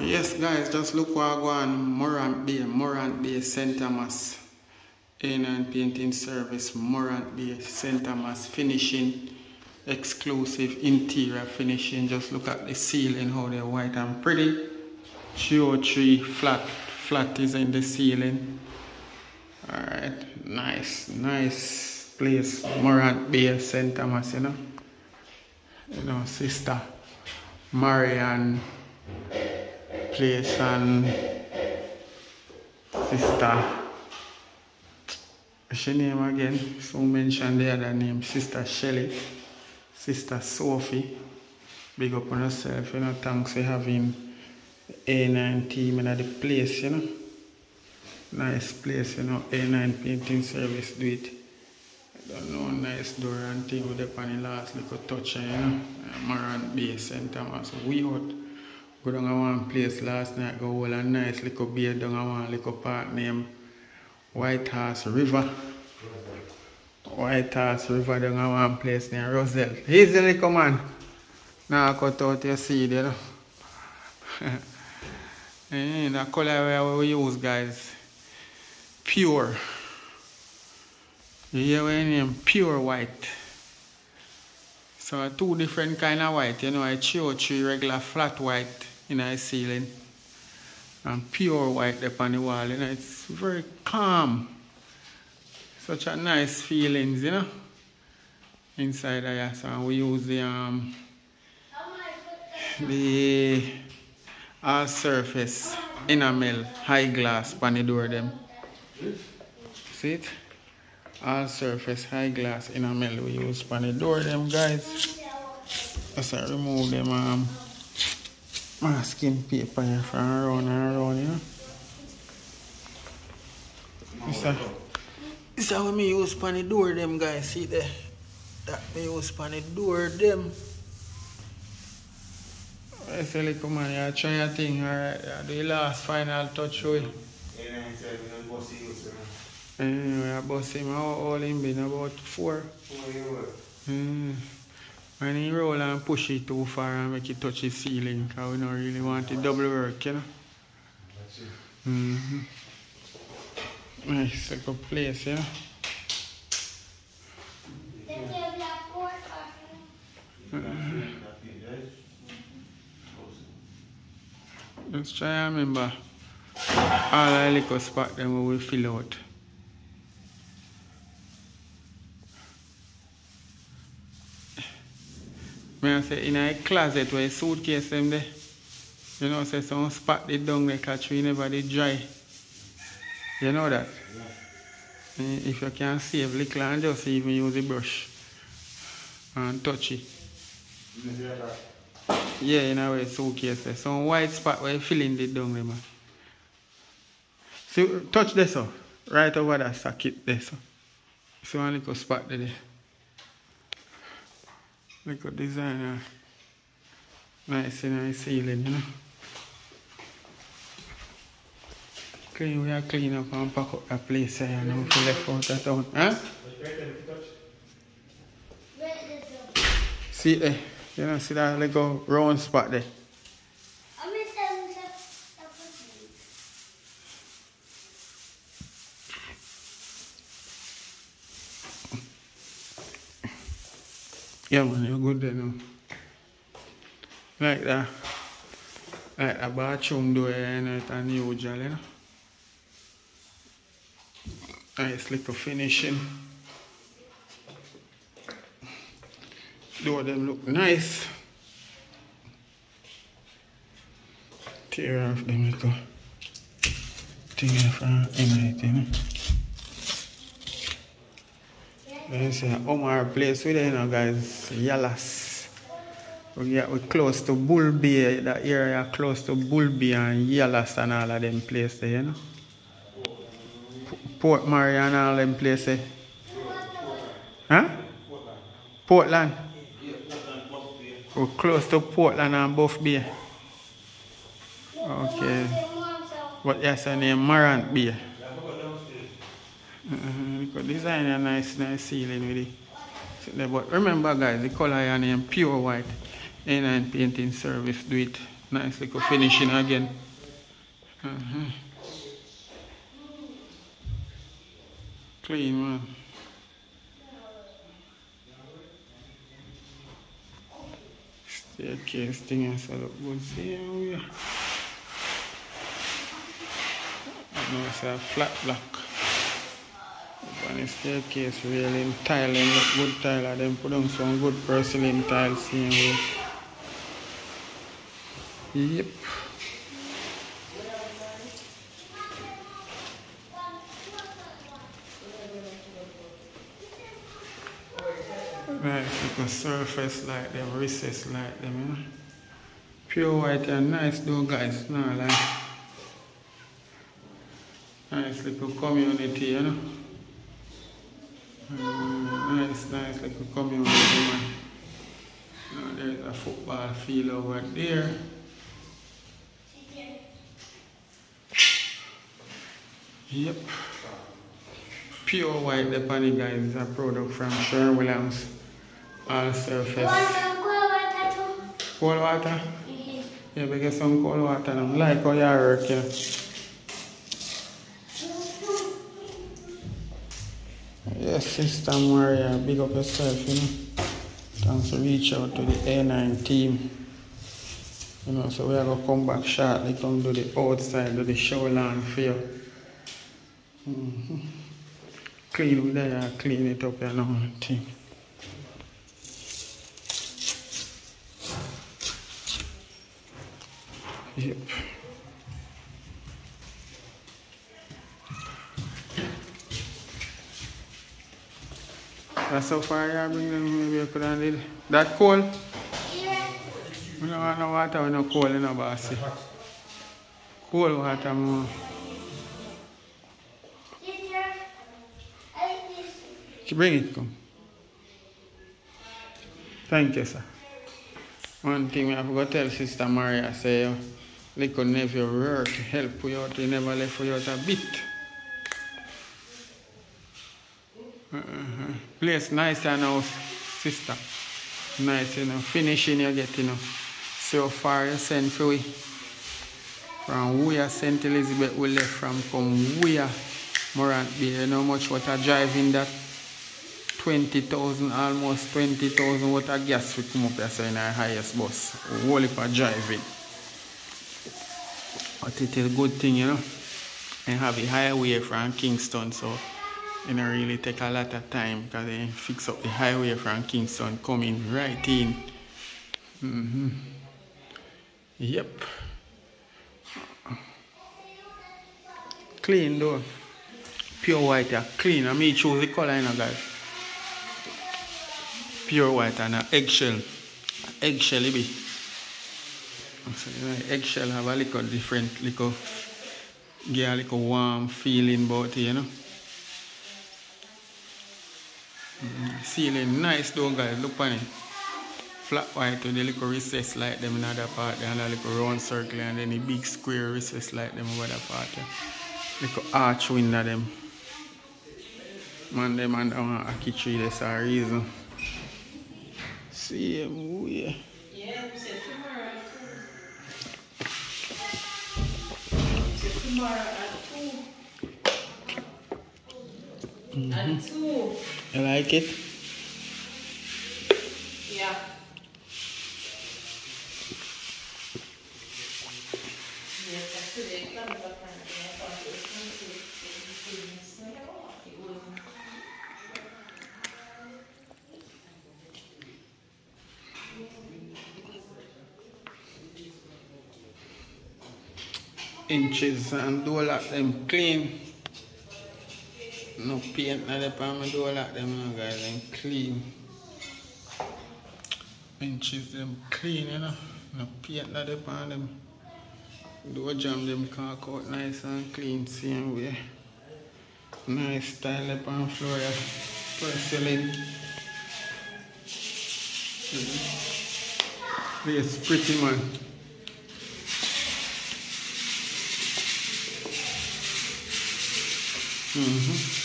Yes guys, just look what I go on Morant Bay, Morant Bay, St. Thomas. A9 painting service, Morant Bay, St. Thomas finishing, exclusive interior finishing. Just look at the ceiling, how they're white and pretty. Geometry flat, flat is in the ceiling. Alright, nice, nice place, Morant Bay, St. Thomas, you know. You know, sister Marianne place and sister what's your name again? So mention the other name, Sister Shelly, Sister Sophie. Big up on yourself, you know, thanks for having A9 team in the place, you know. Nice place, you know, A9 painting service do it. I don't know, nice door and thing with the the last little touch, you know. Morant Bay, St. Thomas. We out. Go down one place last night, go hold a nice little beer down at one little park named White Horse River. White Horse River down one place near Roselle. Easy little man. Now cut out your seed, you know. Eh, and the color we use, guys, pure. You hear what I name? Pure white. So uh, two different kind of white, you know, I chose three regular flat white in the ceiling and pure white up on the wall, you know, it's very calm. Such a nice feelings, you know, inside here. So uh, we use the um the all surface enamel high glass on the door them. See it? All surface high glass enamel we use for the door them guys. Just I remove them um masking paper here from around and around know this is this is me use for the door them guys. See there that me use for the door them. I say come on you try your thing alright do the last final touch with Anyway, I bust him out all in been about four. Four. Mm. When he roll and push it too far and make it touch the ceiling, because we don't really want it double work, you know. Mm -hmm. Nice little place, yeah? Let's try and remember all the little spot them we will fill out. I say in a closet where suitcase them there. You know, say some spot they down there catch we never they dry. You know that? Yeah. Eh, if you can save little and just even use the brush and touch it. Yeah, in a way suitcase there. Some white spot where you fill in the down there man. See touch this so. Right over that socket there so. See one little spot there. Look at designer. Nice the ceiling, you know. Clean, we are clean up and pack up the place here and we feel left out of town. Huh? See there, you know, see that little round spot there. Yeah man, you're good there now. Like that. Like a bathroom door you know, it's unusual, you know. Nice little finishing. Door them look nice. Tear off them little thing from in Omar place with you know guys, Yallahs. We get we close to Bull Bay, that area close to Bull Bay and Yallahs and all of them places, you know. Port Maria and all them places. Huh? Portland. We're close to Portland and Buff Bay. Okay. What yes, her name Morant Bay. Design a nice, nice ceiling with it. But remember guys, the color your name pure white. A9 painting service do it Nice little finishing again. Uh -huh. Clean man. Staircase thing is look good. See how we are. No, it's a flat block. On staircase railing, tiling, look good tile. Then put on some good porcelain tiles. See Yep. Nice little surface like them, recess like them, you know. Pure white and nice though guys, no like nice little community, you know. Nice, nice little community man. Now there's a football field over there. Yep. Pure white the panny guys is a product from Sherwin Williams. All surface. Cold water? Mm -hmm. Yeah, we get some cold water now. Like how you work here. Yes, Sister Maria, big up yourself, you know. Thanks to reach out to the A9 team. You know, so we are to come back shortly, come to the outside, do the show land for you. Mm -hmm. Clean that, clean it up, you know, thing. Yep. That's so far you bring them maybe I could have did. That cold? Yeah. We don't want no water with no cold in the bossy. Cold water more. Bring it, come. Thank you, sir. One thing I forgot to tell Sister Maria, say, little nephew work, help you out, he never left you out a bit. Place nice and house, sister. Nice, you know. Finishing you get, you know. So far you sent for we. From where St. Elizabeth we left from come where Morant Bay. You know much what I drive that 20,000, almost 20,000 watt of gas we come up here so in our highest bus. Whole heap driving. But it is a good thing, you know. And have a highway from Kingston, so it don't really take a lot of time because they fix up the highway from Kingston coming right in. Mm -hmm. Yep. Clean though. Pure white, yeah. clean. I mean choose the color, you know, guys pure white and an eggshell. Eggshell be. So, you know, eggshell have a little different little get a little warm feeling about it, you know. Ceiling nice though guys, look on it. Flat white with the little recess like them in other part and a little round circle and then the big square recess like them over that part. Yeah. Little arch window them. Man them and down a kitchen there's a reason same way. Oh, yeah, we said tomorrow at 2. tomorrow at 2. Mm -hmm. At 2. You like it? Yeah. Inches and do all of them clean. no paint na the palm mi door lock them now guys and clean inches them clean you know. No paint na the palm them Do jam them can out nice and clean same way. Nice style up on floor yeah. porcelain. Yes, pretty man. -hmm.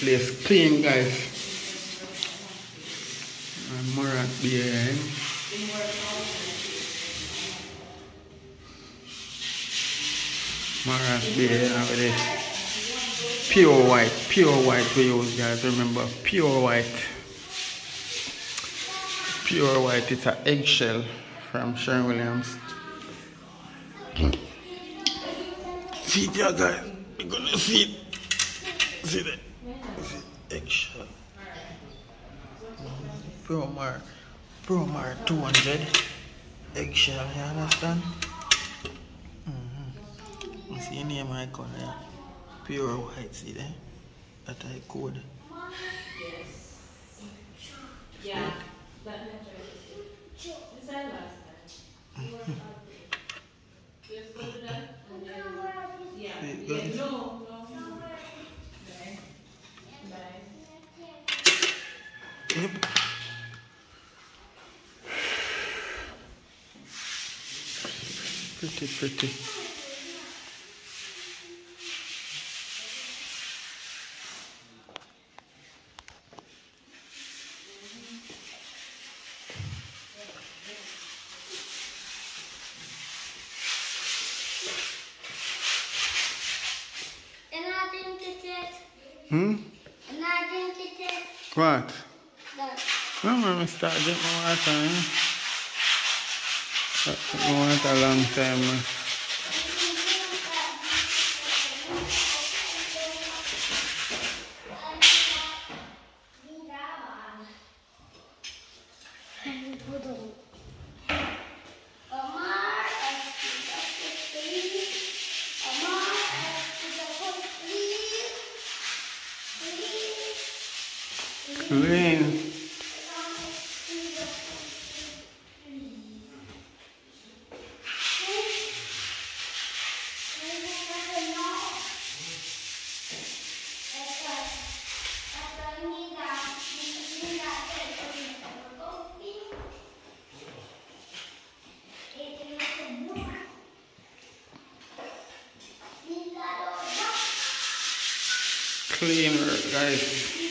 Place clean, guys. And more at Maras beer, over there. Pure white, pure white we use, guys. Remember, pure white. Pure white, it's an eggshell from Sherwin Williams. Mm. See ya, guys you're gonna see it. See that? See eggshell. Promar, Promar 200 eggshell, you understand? Mm-hmm. You see the name I call it? Pure white, see there? That I code. Yeah. That natural. This I last time. Just go to that and then, yeah. Wait, Yeah, guys. no, no. Bye. Bye. Yep. Pretty, pretty. And I think it is. Hmm? And I think it is. What? No, I water a long time, man. Clean, guys.